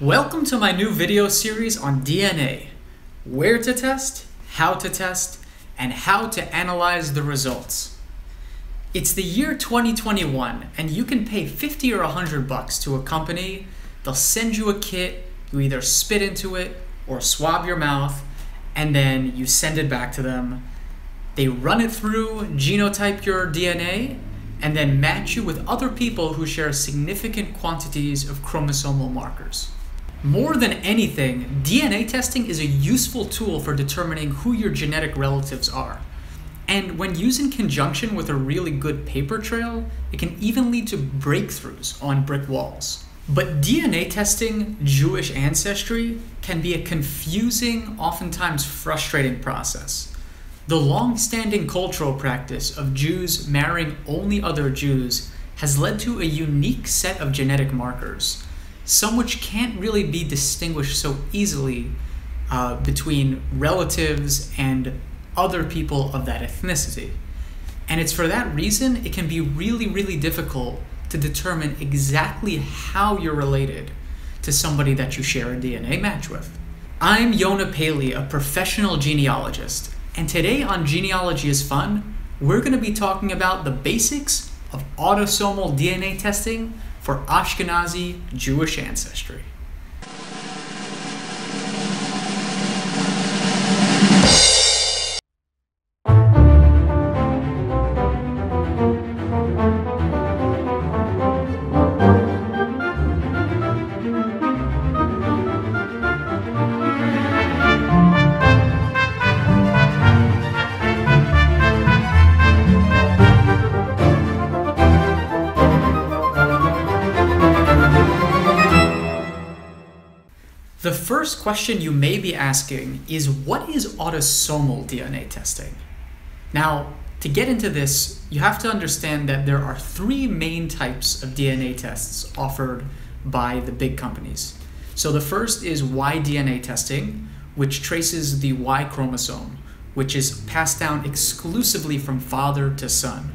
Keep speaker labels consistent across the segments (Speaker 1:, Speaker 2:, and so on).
Speaker 1: Welcome to my new video series on DNA. Where to test, how to test, and how to analyze the results. It's the year 2021 and you can pay 50 or 100 bucks to a company. They'll send you a kit, you either spit into it or swab your mouth, and then you send it back to them. They run it through, genotype your DNA, and then match you with other people who share significant quantities of chromosomal markers. More than anything, DNA testing is a useful tool for determining who your genetic relatives are. And when used in conjunction with a really good paper trail, it can even lead to breakthroughs on brick walls. But DNA testing Jewish ancestry can be a confusing, oftentimes frustrating process. The long standing cultural practice of Jews marrying only other Jews has led to a unique set of genetic markers some which can't really be distinguished so easily uh, between relatives and other people of that ethnicity. And it's for that reason it can be really, really difficult to determine exactly how you're related to somebody that you share a DNA match with. I'm Yonah Paley, a professional genealogist, and today on Genealogy is Fun, we're going to be talking about the basics of autosomal DNA testing for Ashkenazi Jewish ancestry. First question you may be asking is what is autosomal DNA testing? Now, to get into this, you have to understand that there are three main types of DNA tests offered by the big companies. So the first is Y-DNA testing, which traces the Y chromosome, which is passed down exclusively from father to son.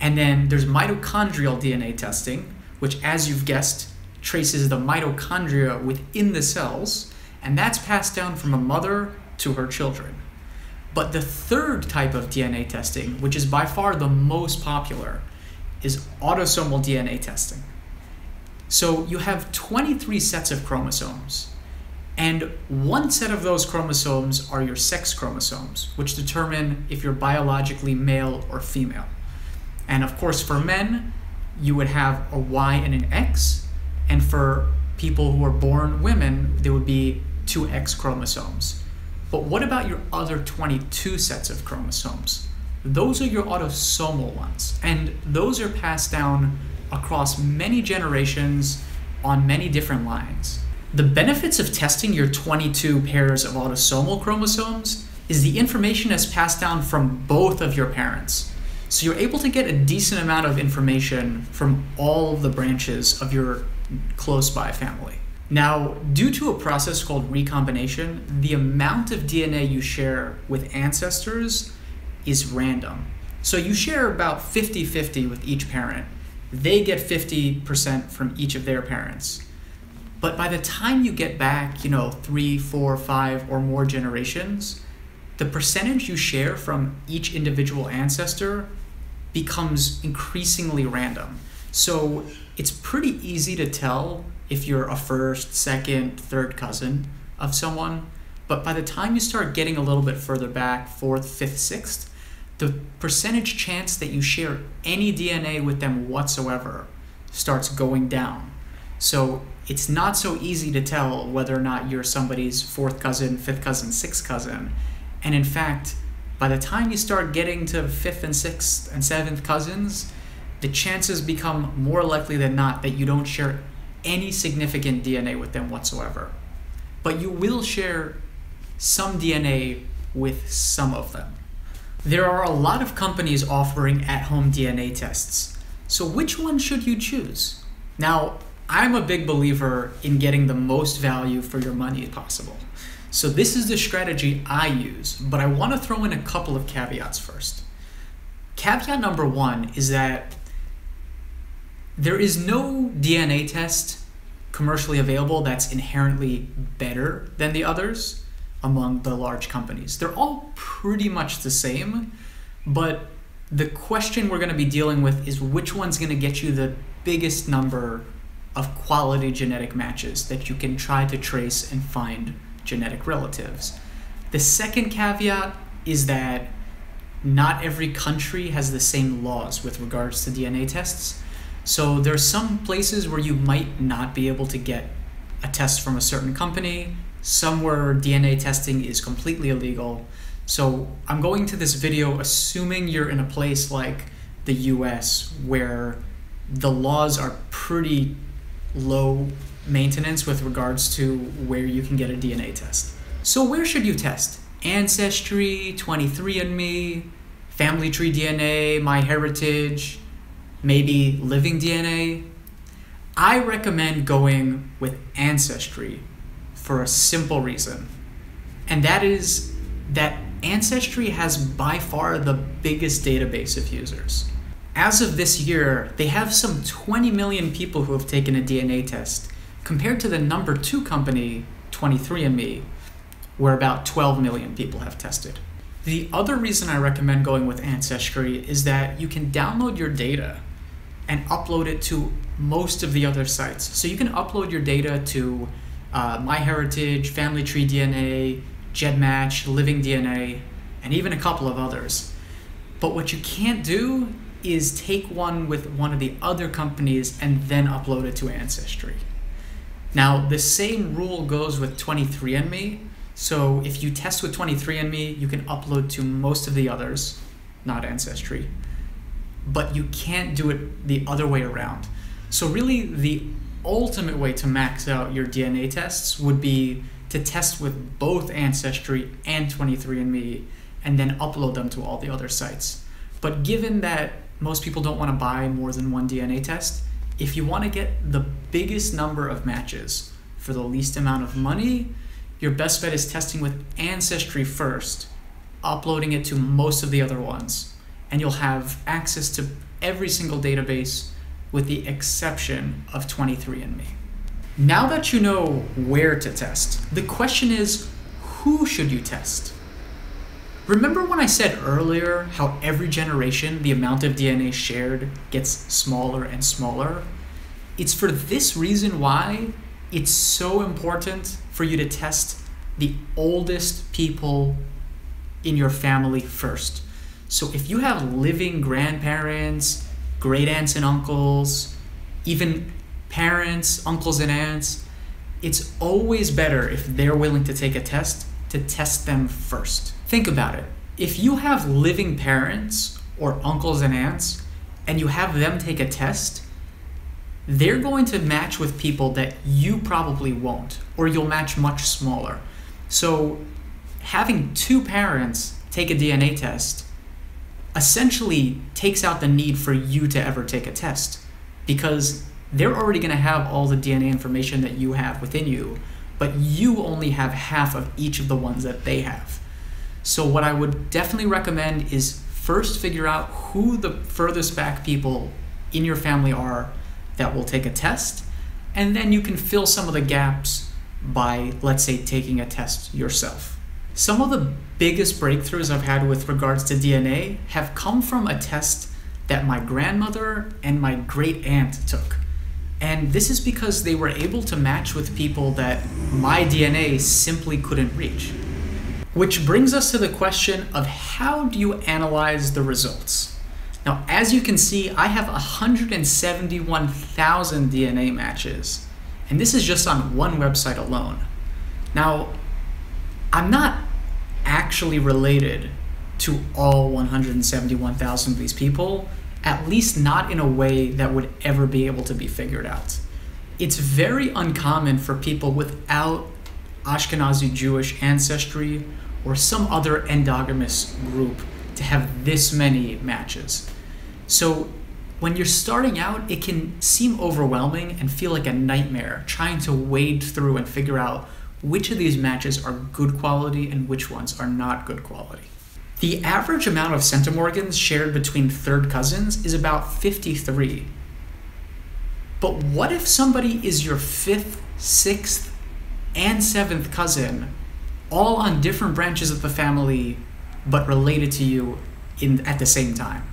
Speaker 1: And then there's mitochondrial DNA testing, which, as you've guessed, traces the mitochondria within the cells, and that's passed down from a mother to her children. But the third type of DNA testing, which is by far the most popular, is autosomal DNA testing. So you have 23 sets of chromosomes, and one set of those chromosomes are your sex chromosomes, which determine if you're biologically male or female. And of course, for men, you would have a Y and an X, and for people who are born women, there would be two X chromosomes. But what about your other 22 sets of chromosomes? Those are your autosomal ones, and those are passed down across many generations on many different lines. The benefits of testing your 22 pairs of autosomal chromosomes is the information is passed down from both of your parents. So you're able to get a decent amount of information from all of the branches of your close by family. Now, due to a process called recombination, the amount of DNA you share with ancestors is random. So you share about 50 50 with each parent. They get 50% from each of their parents. But by the time you get back, you know, three, four, five, or more generations, the percentage you share from each individual ancestor becomes increasingly random. So it's pretty easy to tell if you're a first, second, third cousin of someone. But by the time you start getting a little bit further back, fourth, fifth, sixth, the percentage chance that you share any DNA with them whatsoever starts going down. So it's not so easy to tell whether or not you're somebody's fourth cousin, fifth cousin, sixth cousin. And in fact, by the time you start getting to fifth and sixth and seventh cousins, the chances become more likely than not that you don't share any significant DNA with them whatsoever. But you will share some DNA with some of them. There are a lot of companies offering at home DNA tests. So, which one should you choose? Now, I'm a big believer in getting the most value for your money possible. So, this is the strategy I use, but I want to throw in a couple of caveats first. Caveat number one is that there is no DNA test commercially available that's inherently better than the others among the large companies. They're all pretty much the same, but the question we're going to be dealing with is which one's going to get you the biggest number of quality genetic matches that you can try to trace and find genetic relatives. The second caveat is that not every country has the same laws with regards to DNA tests. So there's some places where you might not be able to get a test from a certain company, some where DNA testing is completely illegal. So I'm going to this video assuming you're in a place like the US where the laws are pretty low maintenance with regards to where you can get a DNA test. So where should you test? Ancestry, 23andMe, Family Tree DNA, MyHeritage, maybe Living DNA. I recommend going with Ancestry for a simple reason. And that is that Ancestry has by far the biggest database of users. As of this year, they have some 20 million people who have taken a DNA test, compared to the number two company, 23andMe, where about 12 million people have tested. The other reason I recommend going with Ancestry is that you can download your data and upload it to most of the other sites. So you can upload your data to uh, MyHeritage, Family Tree DNA, GEDmatch, Living DNA, and even a couple of others. But what you can't do is take one with one of the other companies and then upload it to Ancestry. Now, the same rule goes with 23andMe. So if you test with 23andMe, you can upload to most of the others, not Ancestry. But you can't do it the other way around. So really, the ultimate way to max out your DNA tests would be to test with both Ancestry and 23andMe and then upload them to all the other sites. But given that most people don't want to buy more than one DNA test, if you want to get the biggest number of matches for the least amount of money, your best bet is testing with Ancestry first, uploading it to most of the other ones, and you'll have access to every single database with the exception of 23andMe. Now that you know where to test, the question is who should you test? Remember when I said earlier how every generation the amount of DNA shared gets smaller and smaller? It's for this reason why it's so important for you to test the oldest people in your family first. So if you have living grandparents, great aunts and uncles, even parents, uncles and aunts, it's always better if they're willing to take a test to test them first. Think about it. If you have living parents or uncles and aunts and you have them take a test, they're going to match with people that you probably won't, or you'll match much smaller. So, having two parents take a DNA test essentially takes out the need for you to ever take a test because they're already going to have all the DNA information that you have within you, but you only have half of each of the ones that they have. So, what I would definitely recommend is first figure out who the furthest back people in your family are that will take a test, and then you can fill some of the gaps by, let's say, taking a test yourself. Some of the biggest breakthroughs I've had with regards to DNA have come from a test that my grandmother and my great aunt took. And this is because they were able to match with people that my DNA simply couldn't reach. Which brings us to the question of how do you analyze the results? Now, as you can see, I have 171,000 DNA matches, and this is just on one website alone. Now, I'm not actually related to all 171,000 of these people, at least not in a way that would ever be able to be figured out. It's very uncommon for people without Ashkenazi Jewish ancestry or some other endogamous group to have this many matches. So when you're starting out, it can seem overwhelming and feel like a nightmare trying to wade through and figure out which of these matches are good quality and which ones are not good quality. The average amount of centimorgans shared between third cousins is about 53. But what if somebody is your fifth, sixth, and seventh cousin, all on different branches of the family, but related to you in at the same time?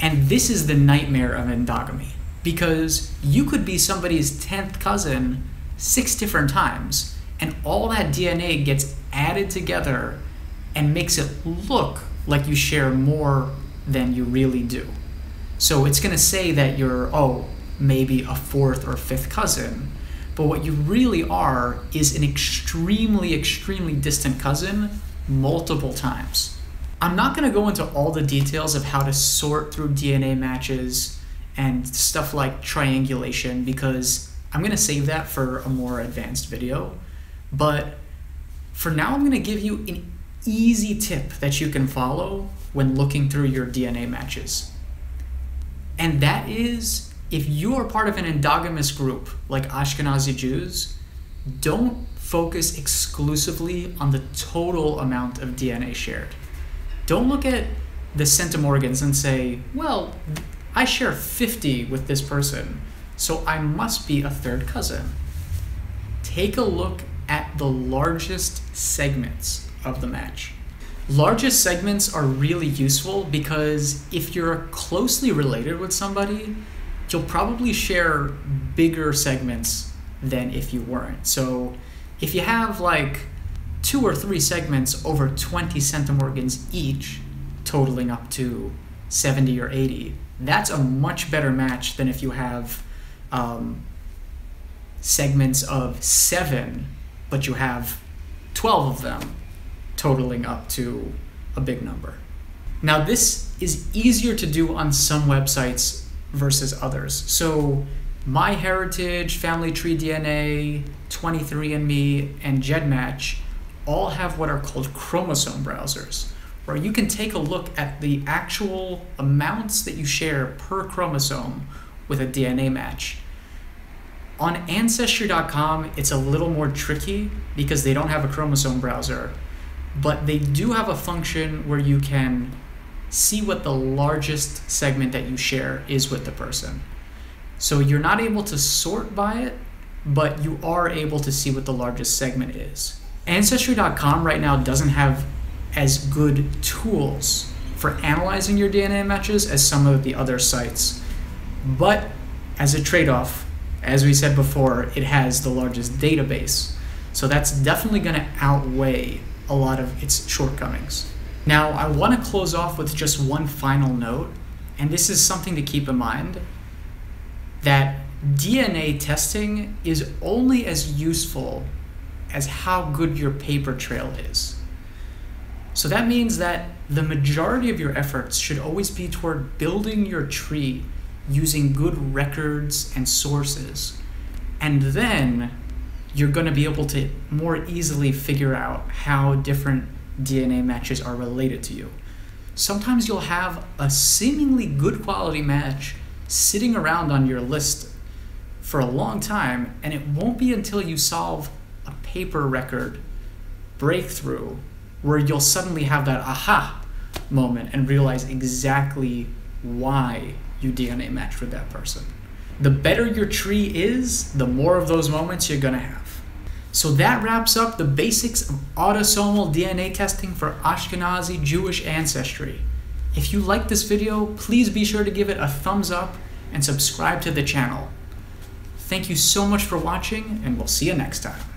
Speaker 1: And this is the nightmare of endogamy because you could be somebody's 10th cousin six different times, and all that DNA gets added together and makes it look like you share more than you really do. So it's going to say that you're, oh, maybe a fourth or fifth cousin, but what you really are is an extremely, extremely distant cousin multiple times. I'm not going to go into all the details of how to sort through DNA matches and stuff like triangulation because I'm going to save that for a more advanced video. But for now, I'm going to give you an easy tip that you can follow when looking through your DNA matches. And that is if you are part of an endogamous group like Ashkenazi Jews, don't focus exclusively on the total amount of DNA shared. Don't look at the centimorgans and say, well, I share 50 with this person, so I must be a third cousin. Take a look at the largest segments of the match. Largest segments are really useful because if you're closely related with somebody, you'll probably share bigger segments than if you weren't. So if you have like two or three segments over 20 centimorgans each, totaling up to 70 or 80, that's a much better match than if you have um, segments of seven, but you have 12 of them, totaling up to a big number. Now, this is easier to do on some websites versus others. So, MyHeritage, Family Tree DNA, 23andMe, and GEDmatch all have what are called chromosome browsers, where you can take a look at the actual amounts that you share per chromosome with a DNA match. On Ancestry.com, it's a little more tricky because they don't have a chromosome browser, but they do have a function where you can see what the largest segment that you share is with the person. So you're not able to sort by it, but you are able to see what the largest segment is. Ancestry.com right now doesn't have as good tools for analyzing your DNA matches as some of the other sites. But as a trade off, as we said before, it has the largest database. So that's definitely going to outweigh a lot of its shortcomings. Now, I want to close off with just one final note, and this is something to keep in mind that DNA testing is only as useful as how good your paper trail is. So that means that the majority of your efforts should always be toward building your tree using good records and sources. And then you're going to be able to more easily figure out how different DNA matches are related to you. Sometimes you'll have a seemingly good quality match sitting around on your list for a long time, and it won't be until you solve a paper record breakthrough where you'll suddenly have that aha moment and realize exactly why you DNA match with that person. The better your tree is, the more of those moments you're gonna have. So that wraps up the basics of autosomal DNA testing for Ashkenazi Jewish ancestry. If you like this video, please be sure to give it a thumbs up and subscribe to the channel. Thank you so much for watching, and we'll see you next time.